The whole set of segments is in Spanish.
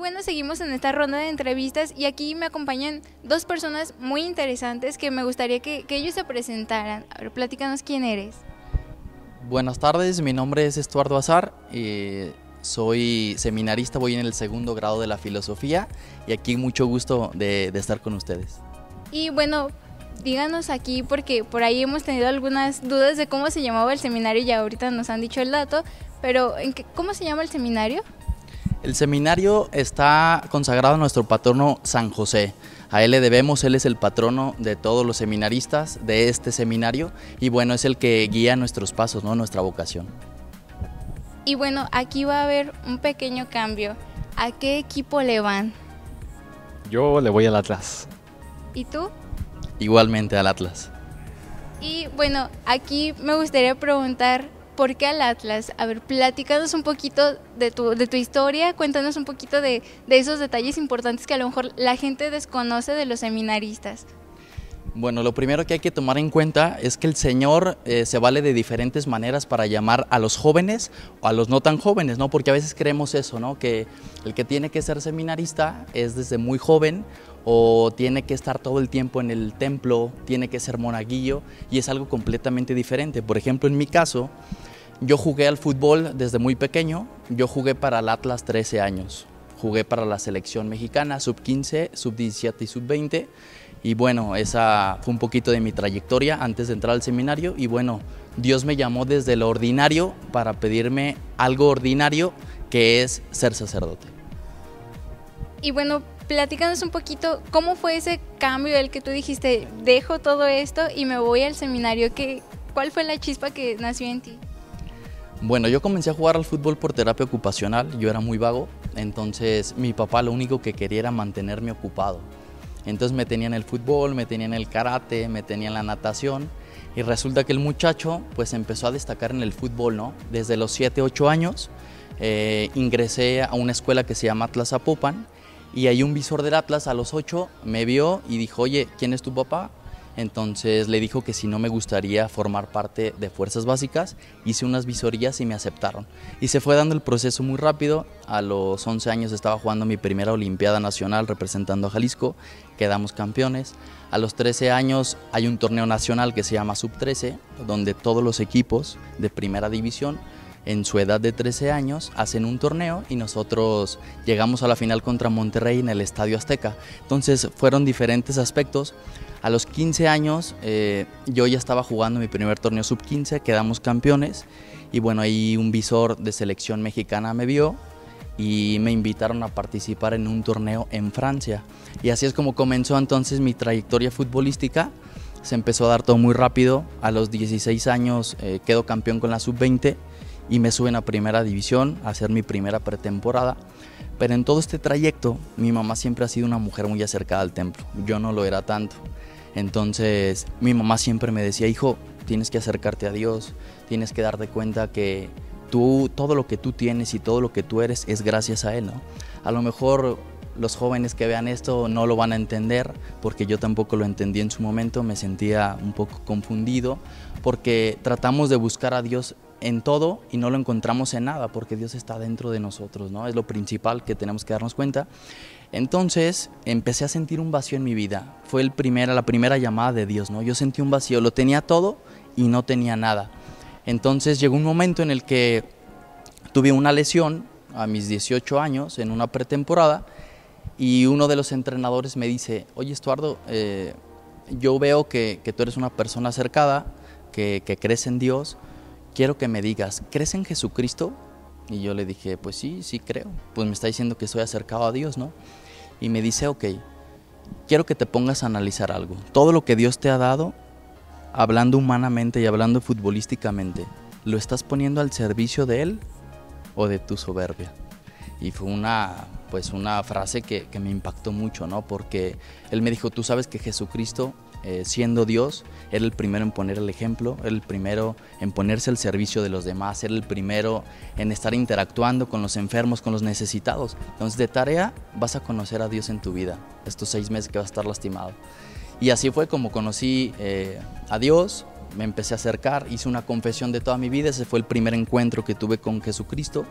bueno, seguimos en esta ronda de entrevistas y aquí me acompañan dos personas muy interesantes que me gustaría que, ellos se presentaran. A ver, platícanos quién eres. Buenas tardes, mi nombre es Estuardo Azar, y soy seminarista, voy en el segundo grado de la filosofía y aquí mucho gusto de, de estar con ustedes. Y bueno, díganos aquí porque por ahí hemos tenido algunas dudas de cómo se llamaba el seminario y ahorita nos han dicho el dato, pero ¿en qué, ¿cómo se llama el seminario? El seminario está consagrado a nuestro patrono San José. A él le debemos, él es el patrono de todos los seminaristas de este seminario y bueno, es el que guía nuestros pasos, ¿no? nuestra vocación. Y bueno, aquí va a haber un pequeño cambio. ¿A qué equipo le van? Yo le voy al Atlas. ¿Y tú? Igualmente al Atlas. Y bueno, aquí me gustaría preguntar, ¿por qué al Atlas? A ver, platícanos un poquito de tu, de tu historia, cuéntanos un poquito de, de esos detalles importantes que a lo mejor la gente desconoce de los seminaristas. Bueno, lo primero que hay que tomar en cuenta es que el Señor eh, se vale de diferentes maneras para llamar a los jóvenes o a los no tan jóvenes, ¿no? Porque a veces creemos eso, ¿no? Que el que tiene que ser seminarista es desde muy joven o tiene que estar todo el tiempo en el templo, tiene que ser monaguillo y es algo completamente diferente. Por ejemplo, en mi caso, yo jugué al fútbol desde muy pequeño, yo jugué para el Atlas 13 años, jugué para la selección mexicana, sub 15, sub 17 y sub 20 y bueno, esa fue un poquito de mi trayectoria antes de entrar al seminario y bueno, Dios me llamó desde lo ordinario para pedirme algo ordinario que es ser sacerdote. Y bueno, platícanos un poquito cómo fue ese cambio el que tú dijiste, dejo todo esto y me voy al seminario. ¿Qué, ¿Cuál fue la chispa que nació en ti? Bueno, yo comencé a jugar al fútbol por terapia ocupacional, yo era muy vago, entonces mi papá lo único que quería era mantenerme ocupado. Entonces me tenía en el fútbol, me tenía en el karate, me tenía en la natación y resulta que el muchacho pues empezó a destacar en el fútbol, ¿no? Desde los 7, 8 años eh, ingresé a una escuela que se llama Atlas Apopan y ahí un visor del Atlas a los 8 me vio y dijo, oye, ¿quién es tu papá? Entonces le dijo que si no me gustaría formar parte de Fuerzas Básicas, hice unas visorías y me aceptaron. Y se fue dando el proceso muy rápido. A los 11 años estaba jugando mi primera Olimpiada Nacional representando a Jalisco, quedamos campeones. A los 13 años hay un torneo nacional que se llama Sub 13, donde todos los equipos de primera división en su edad de 13 años hacen un torneo y nosotros llegamos a la final contra Monterrey en el Estadio Azteca. Entonces fueron diferentes aspectos. A los 15 años eh, yo ya estaba jugando mi primer torneo sub 15, quedamos campeones y bueno, ahí un visor de selección mexicana me vio y me invitaron a participar en un torneo en Francia. Y así es como comenzó entonces mi trayectoria futbolística. Se empezó a dar todo muy rápido. A los 16 años eh, quedo campeón con la sub-20 y me suben a primera división a hacer mi primera pretemporada. Pero en todo este trayecto mi mamá siempre ha sido una mujer muy acercada al templo. Yo no lo era tanto. Entonces mi mamá siempre me decía, hijo, tienes que acercarte a Dios, tienes que darte cuenta que tú, todo lo que tú tienes y todo lo que tú eres es gracias a Él, ¿no? A lo mejor los jóvenes que vean esto no lo van a entender, porque yo tampoco lo entendí en su momento, me sentía un poco confundido, porque tratamos de buscar a Dios en todo y no lo encontramos en nada, porque Dios está dentro de nosotros, ¿no? Es lo principal que tenemos que darnos cuenta. Entonces empecé a sentir un vacío en mi vida. Fue el primera, la primera llamada de Dios, ¿no? Yo sentí un vacío, lo tenía todo y no tenía nada. Entonces llegó un momento en el que tuve una lesión a mis 18 años en una pretemporada y uno de los entrenadores me dice, oye Estuardo, eh, yo veo que, tú eres una persona acercada, que, que crees en Dios, quiero que me digas, ¿crees en Jesucristo? Y yo le dije, pues sí, sí creo. Pues me está diciendo que estoy acercado a Dios, ¿no? Y me dice, ok, quiero que te pongas a analizar algo. Todo lo que Dios te ha dado, hablando humanamente y hablando futbolísticamente, ¿lo estás poniendo al servicio de Él o de tu soberbia? Y fue una, pues una frase que, que me impactó mucho, ¿no? Porque Él me dijo, tú sabes que Jesucristo eh, siendo Dios, era el primero en poner el ejemplo, era el primero en ponerse al servicio de los demás, era el primero en estar interactuando con los enfermos, con los necesitados. Entonces de tarea vas a conocer a Dios en tu vida, estos seis meses que vas a estar lastimado. Y así fue como conocí eh, a Dios, me empecé a acercar, hice una confesión de toda mi vida, ese fue el primer encuentro que tuve con Jesucristo.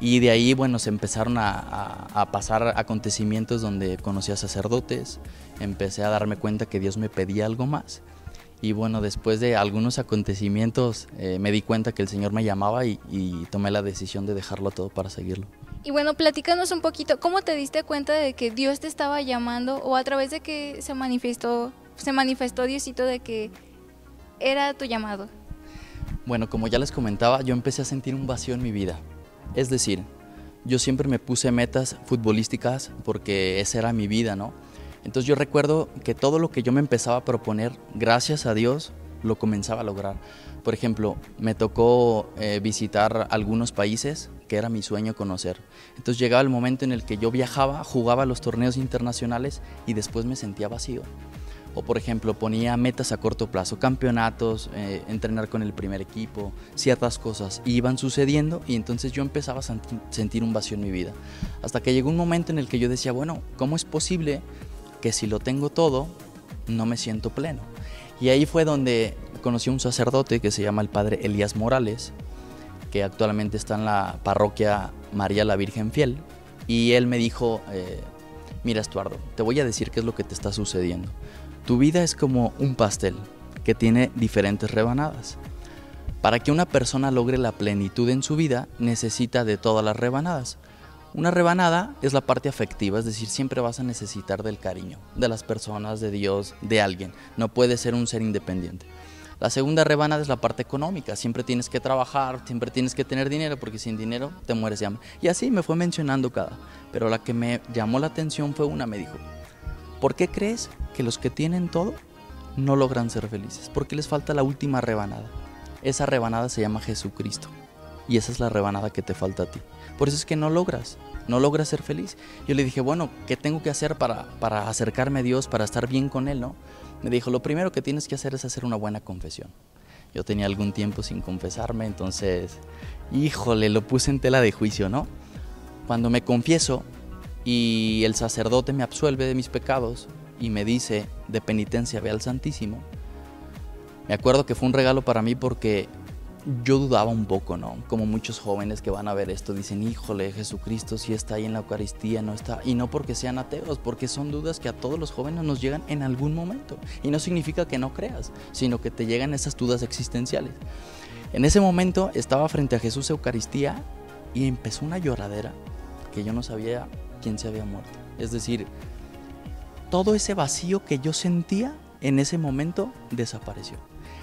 Y de ahí, bueno, se empezaron a, a, pasar acontecimientos donde conocí a sacerdotes, empecé a darme cuenta que Dios me pedía algo más. Y bueno, después de algunos acontecimientos eh, me di cuenta que el Señor me llamaba y, y, tomé la decisión de dejarlo todo para seguirlo. Y bueno, platícanos un poquito, ¿cómo te diste cuenta de que Dios te estaba llamando o a través de que se manifestó, se manifestó Diosito de que era tu llamado? Bueno, como ya les comentaba, yo empecé a sentir un vacío en mi vida. Es decir, yo siempre me puse metas futbolísticas porque esa era mi vida, ¿no? Entonces yo recuerdo que todo lo que yo me empezaba a proponer, gracias a Dios, lo comenzaba a lograr. Por ejemplo, me tocó eh, visitar algunos países que era mi sueño conocer. Entonces llegaba el momento en el que yo viajaba, jugaba los torneos internacionales y después me sentía vacío. O por ejemplo ponía metas a corto plazo, campeonatos, eh, entrenar con el primer equipo, ciertas cosas. Iban sucediendo y entonces yo empezaba a sentir un vacío en mi vida. Hasta que llegó un momento en el que yo decía, bueno, ¿cómo es posible que si lo tengo todo, no me siento pleno? Y ahí fue donde conocí a un sacerdote que se llama el padre Elías Morales, que actualmente está en la parroquia María la Virgen Fiel. Y él me dijo, eh, mira Estuardo, te voy a decir qué es lo que te está sucediendo. Tu vida es como un pastel que tiene diferentes rebanadas. Para que una persona logre la plenitud en su vida, necesita de todas las rebanadas. Una rebanada es la parte afectiva, es decir, siempre vas a necesitar del cariño, de las personas, de Dios, de alguien. No puedes ser un ser independiente. La segunda rebanada es la parte económica, siempre tienes que trabajar, siempre tienes que tener dinero, porque sin dinero te mueres de hambre. Y así me fue mencionando cada. Pero la que me llamó la atención fue una, me dijo, ¿Por qué crees que los que tienen todo no logran ser felices? Porque les falta la última rebanada. Esa rebanada se llama Jesucristo. Y esa es la rebanada que te falta a ti. Por eso es que no logras, no logras ser feliz. Yo le dije, bueno, ¿qué tengo que hacer para, para acercarme a Dios, para estar bien con Él? ¿no? Me dijo, lo primero que tienes que hacer es hacer una buena confesión. Yo tenía algún tiempo sin confesarme, entonces, híjole, lo puse en tela de juicio, ¿no? Cuando me confieso, y el sacerdote me absuelve de mis pecados y me dice de penitencia ve al Santísimo. Me acuerdo que fue un regalo para mí porque yo dudaba un poco, ¿no? Como muchos jóvenes que van a ver esto dicen, híjole, Jesucristo si está ahí en la Eucaristía, no está. Y no porque sean ateos, porque son dudas que a todos los jóvenes nos llegan en algún momento. Y no significa que no creas, sino que te llegan esas dudas existenciales. En ese momento estaba frente a Jesús Eucaristía y empezó una lloradera que yo no sabía quién se había muerto. Es decir, todo ese vacío que yo sentía en ese momento desapareció.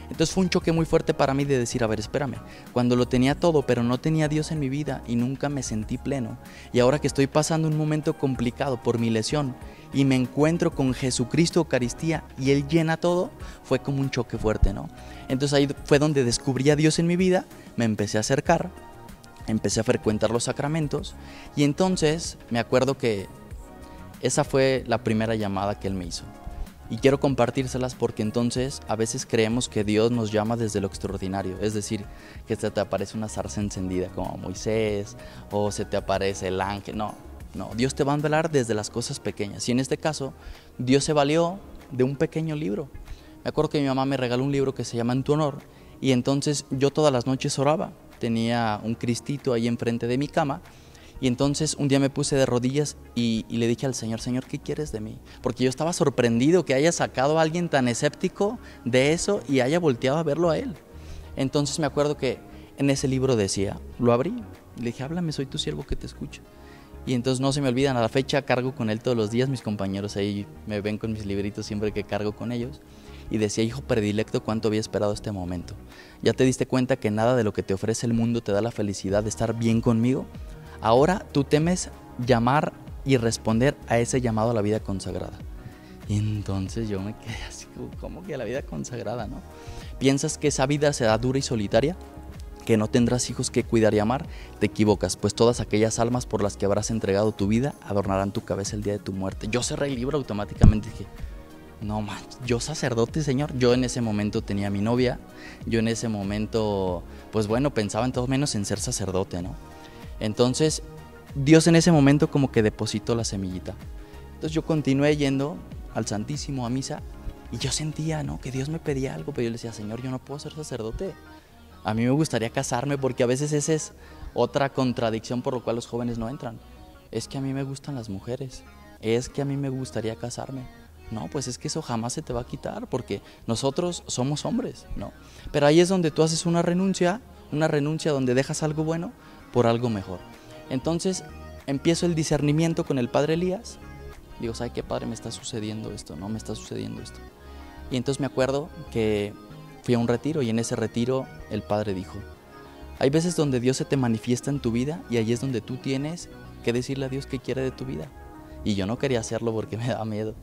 Entonces fue un choque muy fuerte para mí de decir, a ver, espérame, cuando lo tenía todo, pero no tenía Dios en mi vida y nunca me sentí pleno. Y ahora que estoy pasando un momento complicado por mi lesión y me encuentro con Jesucristo Eucaristía y Él llena todo, fue como un choque fuerte, ¿no? Entonces ahí fue donde descubrí a Dios en mi vida, me empecé a acercar, empecé a frecuentar los sacramentos y entonces me acuerdo que esa fue la primera llamada que él me hizo. Y quiero compartírselas porque entonces a veces creemos que Dios nos llama desde lo extraordinario, es decir, que se te aparece una zarza encendida como Moisés o se te aparece el ángel. No, no, Dios te va a hablar desde las cosas pequeñas. Y en este caso, Dios se valió de un pequeño libro. Me acuerdo que mi mamá me regaló un libro que se llama En tu honor y entonces yo todas las noches oraba tenía un cristito ahí enfrente de mi cama. Y entonces un día me puse de rodillas y, le dije al Señor, Señor, ¿qué quieres de mí? Porque yo estaba sorprendido que haya sacado a alguien tan escéptico de eso y haya volteado a verlo a Él. Entonces me acuerdo que en ese libro decía, lo abrí, le dije, háblame, soy tu siervo que te escucha. Y entonces no se me olvidan, a la fecha cargo con Él todos los días, mis compañeros ahí me ven con mis libritos siempre que cargo con ellos y decía, hijo predilecto, cuánto había esperado este momento. ¿Ya te diste cuenta que nada de lo que te ofrece el mundo te da la felicidad de estar bien conmigo? Ahora tú temes llamar y responder a ese llamado a la vida consagrada. Y entonces yo me quedé así, como que la vida consagrada, no? ¿Piensas que esa vida será dura y solitaria? ¿Que no tendrás hijos que cuidar y amar? Te equivocas, pues todas aquellas almas por las que habrás entregado tu vida adornarán tu cabeza el día de tu muerte. Yo cerré el libro automáticamente dije, no man, yo sacerdote, Señor. Yo en ese momento tenía mi novia. Yo en ese momento, pues bueno, pensaba en todo menos en ser sacerdote, ¿no? Entonces, Dios en ese momento como que depositó la semillita. Entonces yo continué yendo al Santísimo a misa y yo sentía, ¿no? Que Dios me pedía algo, pero yo le decía, Señor, yo no puedo ser sacerdote. A mí me gustaría casarme porque a veces ese es Otra contradicción por lo cual los jóvenes no entran. Es que a mí me gustan las mujeres. Es que a mí me gustaría casarme. No, pues es que eso jamás se te va a quitar porque nosotros somos hombres, ¿no? Pero ahí es donde tú haces una renuncia, una renuncia donde dejas algo bueno por algo mejor. Entonces empiezo el discernimiento con el padre Elías. Digo, ¿sabe qué padre me está sucediendo esto? No, me está sucediendo esto. Y entonces me acuerdo que fui a un retiro y en ese retiro el padre dijo, hay veces donde Dios se te manifiesta en tu vida y ahí es donde tú tienes que decirle a Dios qué quiere de tu vida. Y yo no quería hacerlo porque me da miedo.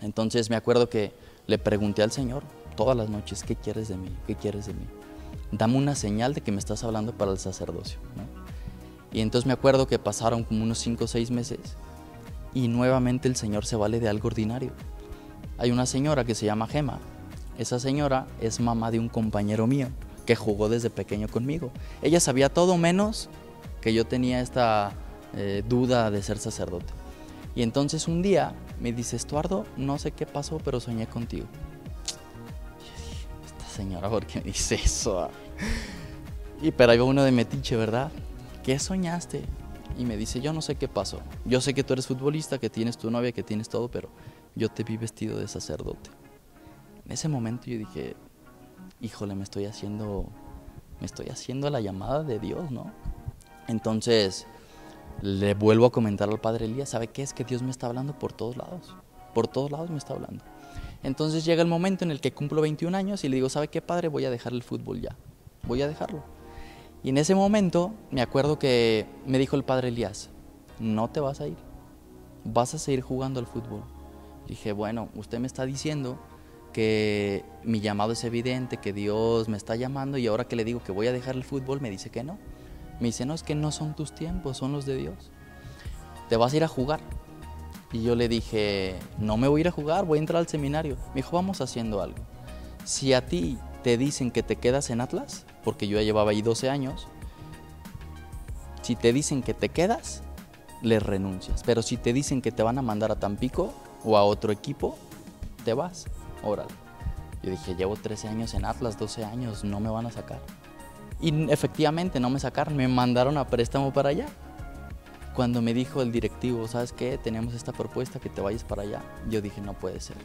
Entonces me acuerdo que le pregunté al Señor todas las noches, ¿qué quieres de mí? ¿Qué quieres de mí? Dame una señal de que me estás hablando para el sacerdocio. Y entonces me acuerdo que pasaron como unos 5 o 6 meses y nuevamente el Señor se vale de algo ordinario. Hay una señora que se llama Gema. Esa señora es mamá de un compañero mío que jugó desde pequeño conmigo. Ella sabía todo menos que yo tenía esta eh, duda de ser sacerdote. Y entonces un día me dice, Estuardo, no sé qué pasó, pero soñé contigo. esta señora, ¿por qué me dice eso? Y pero hay uno de metiche, ¿verdad? ¿Qué soñaste? Y me dice, yo no sé qué pasó. Yo sé que tú eres futbolista, que tienes tu novia, que tienes todo, pero yo te vi vestido de sacerdote. En ese momento yo dije, híjole, me estoy haciendo, me estoy haciendo la llamada de Dios, ¿no? Entonces le vuelvo a comentar al padre Elías, ¿sabe qué? Es que Dios me está hablando por todos lados, por todos lados me está hablando. Entonces llega el momento en el que cumplo 21 años y le digo, ¿sabe qué padre? Voy a dejar el fútbol ya, voy a dejarlo. Y en ese momento me acuerdo que me dijo el padre Elías, no te vas a ir, vas a seguir jugando al fútbol. Dije, bueno, usted me está diciendo que mi llamado es evidente, que Dios me está llamando y ahora que le digo que voy a dejar el fútbol me dice que no. Me dice, no, es que no son tus tiempos, son los de Dios. Te vas a ir a jugar. Y yo le dije, no me voy a ir a jugar, voy a entrar al seminario. Me dijo, vamos haciendo algo. Si a ti te dicen que te quedas en Atlas, porque yo ya llevaba ahí 12 años, si te dicen que te quedas, les renuncias. Pero si te dicen que te van a mandar a Tampico o a otro equipo, te vas. Órale. Yo dije, llevo 13 años en Atlas, 12 años, no me van a sacar. Y efectivamente no me sacaron, me mandaron a préstamo para allá. Cuando me dijo el directivo, ¿sabes qué? Tenemos esta propuesta que te vayas para allá. Yo dije, no puede ser.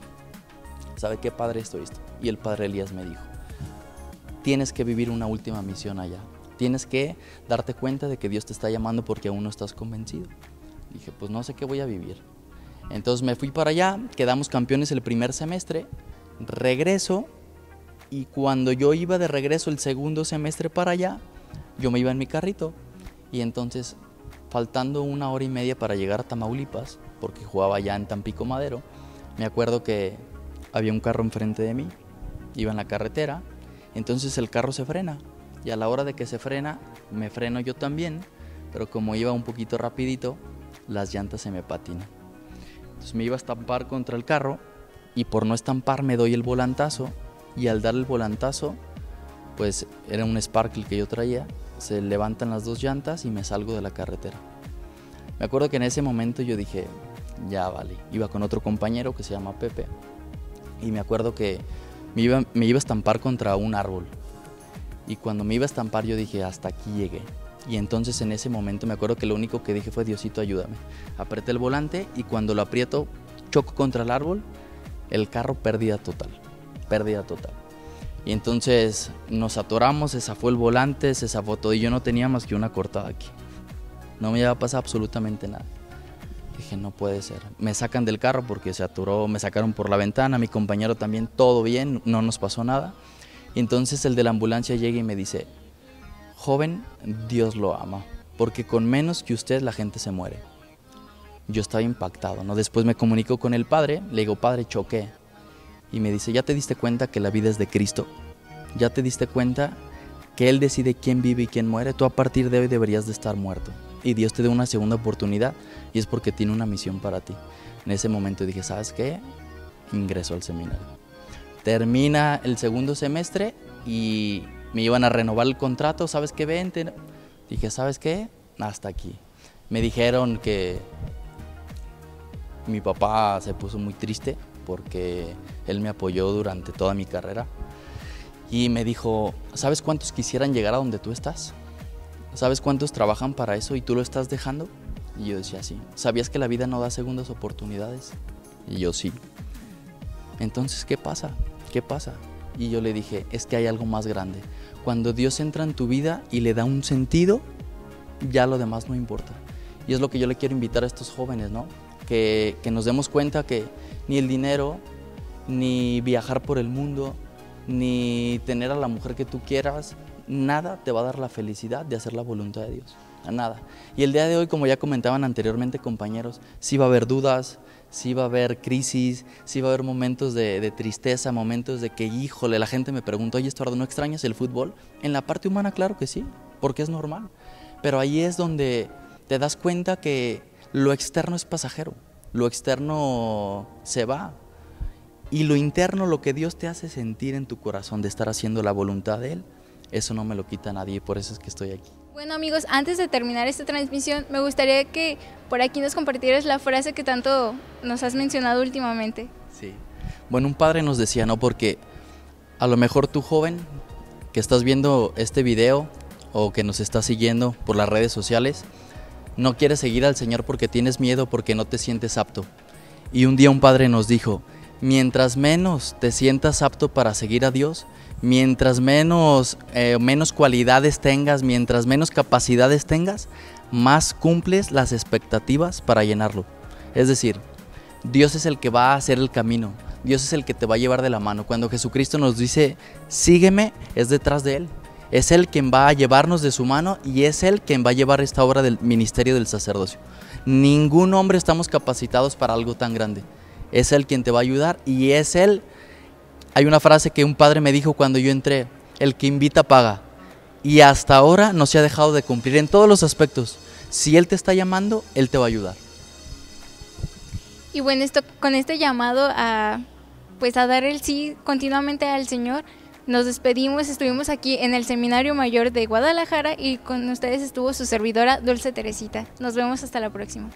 ¿Sabe qué padre esto esto? Y el padre Elías me dijo, tienes que vivir una última misión allá. Tienes que darte cuenta de que Dios te está llamando porque aún no estás convencido. Dije, pues no sé qué voy a vivir. Entonces me fui para allá, quedamos campeones el primer semestre, regreso y cuando yo iba de regreso el segundo semestre para allá, yo me iba en mi carrito. Y entonces, faltando una hora y media para llegar a Tamaulipas, porque jugaba allá en Tampico Madero, me acuerdo que había un carro enfrente de mí, iba en la carretera, entonces el carro se frena. Y a la hora de que se frena, me freno yo también, pero como iba un poquito rapidito, las llantas se me patinan. Entonces me iba a estampar contra el carro y por no estampar me doy el volantazo y al dar el volantazo, pues era un Sparkle que yo traía, se levantan las dos llantas y me salgo de la carretera. Me acuerdo que en ese momento yo dije, ya vale, iba con otro compañero que se llama Pepe y me acuerdo que me iba, me iba a estampar contra un árbol. Y cuando me iba a estampar yo dije, hasta aquí llegué. Y entonces en ese momento me acuerdo que lo único que dije fue, Diosito, ayúdame. Apreté el volante y cuando lo aprieto, choco contra el árbol, el carro pérdida total pérdida total. Y entonces nos atoramos, se zafó el volante, se zafó todo y yo no tenía más que una cortada aquí. No me iba a pasar absolutamente nada. Dije, no puede ser. Me sacan del carro porque se atoró, me sacaron por la ventana, mi compañero también, todo bien, no nos pasó nada. Y entonces el de la ambulancia llega y me dice, joven, Dios lo ama, porque con menos que usted la gente se muere. Yo estaba impactado, ¿no? Después me comunico con el padre, le digo, padre, choqué y me dice, ¿ya te diste cuenta que la vida es de Cristo? ¿Ya te diste cuenta que Él decide quién vive y quién muere? Tú a partir de hoy deberías de estar muerto. Y Dios te da una segunda oportunidad y es porque tiene una misión para ti. En ese momento dije, ¿sabes qué? Ingreso al seminario. Termina el segundo semestre y me iban a renovar el contrato, ¿sabes qué? Vente. Dije, ¿sabes qué? Hasta aquí. Me dijeron que mi papá se puso muy triste porque él me apoyó durante toda mi carrera y me dijo, ¿sabes cuántos quisieran llegar a donde tú estás? ¿sabes cuántos trabajan para eso y tú lo estás dejando? Y yo decía, sí. ¿Sabías que la vida no da segundas oportunidades? Y yo sí. Entonces, ¿qué pasa? ¿Qué pasa? Y yo le dije, es que hay algo más grande. Cuando Dios entra en tu vida y le da un sentido, ya lo demás no importa. Y es lo que yo le quiero invitar a estos jóvenes, ¿no? Que, nos demos cuenta que ni el dinero, ni viajar por el mundo, ni tener a la mujer que tú quieras, nada te va a dar la felicidad de hacer la voluntad de Dios. Nada. Y el día de hoy, como ya comentaban anteriormente compañeros, sí va a haber dudas, sí va a haber crisis, sí va a haber momentos de, tristeza, momentos de que, híjole, la gente me pregunta, oye, Estuardo, ¿no extrañas el fútbol? En la parte humana, claro que sí, porque es normal. Pero ahí es donde te das cuenta que lo externo es pasajero, lo externo se va. Y lo interno, lo que Dios te hace sentir en tu corazón de estar haciendo la voluntad de Él, eso no me lo quita nadie y por eso es que estoy aquí. Bueno amigos, antes de terminar esta transmisión, me gustaría que por aquí nos compartieras la frase que tanto nos has mencionado últimamente. Sí. Bueno, un padre nos decía, ¿no? Porque a lo mejor tú joven que estás viendo este video o que nos estás siguiendo por las redes sociales, no quieres seguir al Señor porque tienes miedo, porque no te sientes apto. Y un día un padre nos dijo, mientras menos te sientas apto para seguir a Dios, mientras menos, eh, menos cualidades tengas, mientras menos capacidades tengas, más cumples las expectativas para llenarlo. Es decir, Dios es el que va a hacer el camino, Dios es el que te va a llevar de la mano. Cuando Jesucristo nos dice, sígueme, es detrás de Él. Es Él quien va a llevarnos de su mano y es Él quien va a llevar esta obra del ministerio del sacerdocio. Ningún hombre estamos capacitados para algo tan grande. Es Él quien te va a ayudar y es Él hay una frase que un padre me dijo cuando yo entré, el que invita paga. Y hasta ahora no se ha dejado de cumplir en todos los aspectos. Si Él te está llamando, Él te va a ayudar. Y bueno, esto, con este llamado a, pues a dar el sí continuamente al Señor, nos despedimos, estuvimos aquí en el Seminario Mayor de Guadalajara y con ustedes estuvo su servidora Dulce Teresita. Nos vemos hasta la próxima.